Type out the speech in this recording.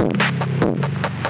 Boom, boom, boom.